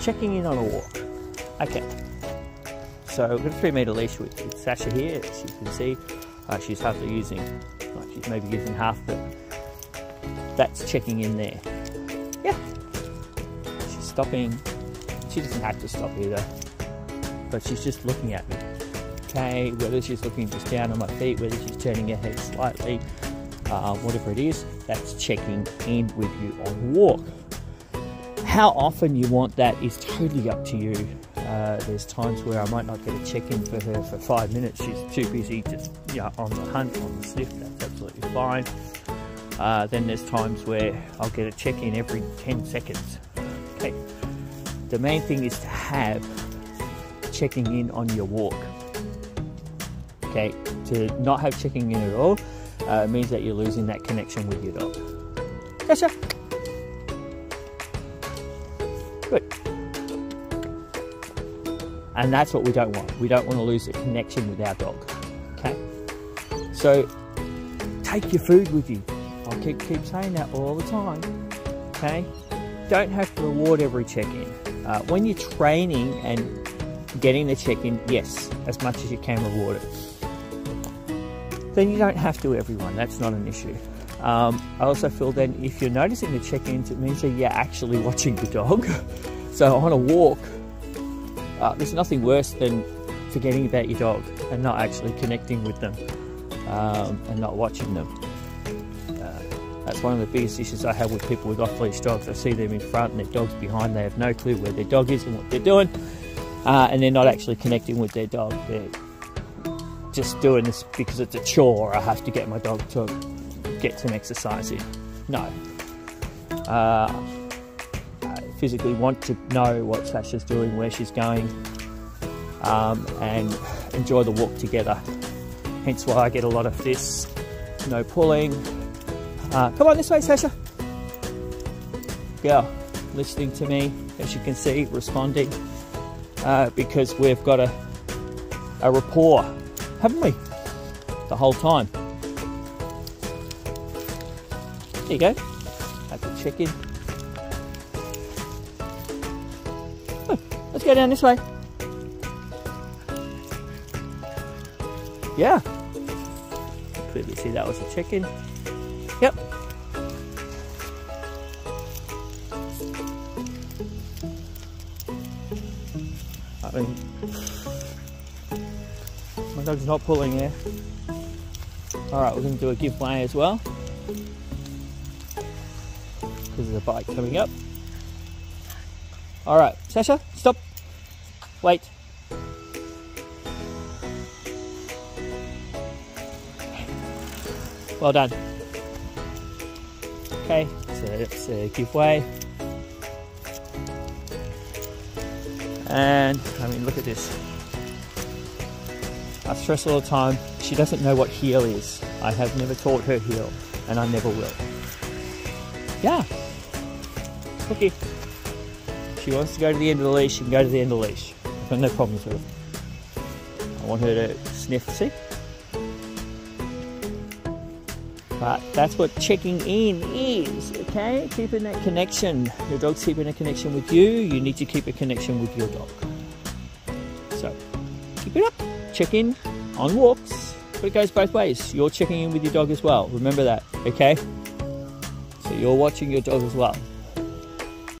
checking in on a walk. Okay. So we've got a three meter leash with, with Sasha here, as you can see. Uh, she's hardly using, like she's maybe using half but. That's checking in there. Yeah. She's stopping. She doesn't have to stop either, but she's just looking at me. Okay, whether she's looking just down on my feet, whether she's turning her head slightly, uh, whatever it is, that's checking in with you on walk. How often you want that is totally up to you. Uh, there's times where I might not get a check-in for her for five minutes. She's too busy just you know, on the hunt, on the sniff. That's absolutely fine. Uh, then there's times where I'll get a check-in every 10 seconds. Okay. The main thing is to have checking in on your walk. Okay. To not have checking in at all uh, means that you're losing that connection with your dog. Gotcha. And that's what we don't want. We don't want to lose the connection with our dog. Okay? So take your food with you. I keep, keep saying that all the time. Okay? Don't have to reward every check-in. Uh, when you're training and getting the check-in, yes, as much as you can reward it. Then you don't have to everyone. That's not an issue. Um, I also feel then if you're noticing the check-ins, it means that you're actually watching the dog. so on a walk, uh, there's nothing worse than forgetting about your dog and not actually connecting with them um, and not watching them. Uh, that's one of the biggest issues I have with people with off-leash dogs. I see them in front and their dog's behind. They have no clue where their dog is and what they're doing, uh, and they're not actually connecting with their dog. They're just doing this because it's a chore. I have to get my dog to get some exercise in. No. Uh, physically want to know what Sasha's doing, where she's going, um, and enjoy the walk together. Hence why I get a lot of this, no pulling. Uh, come on this way, Sasha. Girl, listening to me, as you can see, responding, uh, because we've got a, a rapport, haven't we? The whole time. There you go. Have to check in. Let's go down this way. Yeah. Clearly see that was a check-in. Yep. I mean, my dog's not pulling here. Alright, we're going to do a give way as well. Because there's a bike coming up. Alright, Sasha, stop. Wait. Well done. Okay, so let's uh, give way. And I mean, look at this. I stress all the time, she doesn't know what heel is. I have never taught her heel, and I never will. Yeah. Okay. She wants to go to the end of the leash, she can go to the end of the leash. I've got no problems with it. I want her to sniff, see? But that's what checking in is, okay? Keeping that connection. Your dog's keeping a connection with you, you need to keep a connection with your dog. So, keep it up. Check in on walks, but it goes both ways. You're checking in with your dog as well. Remember that, okay? So you're watching your dog as well.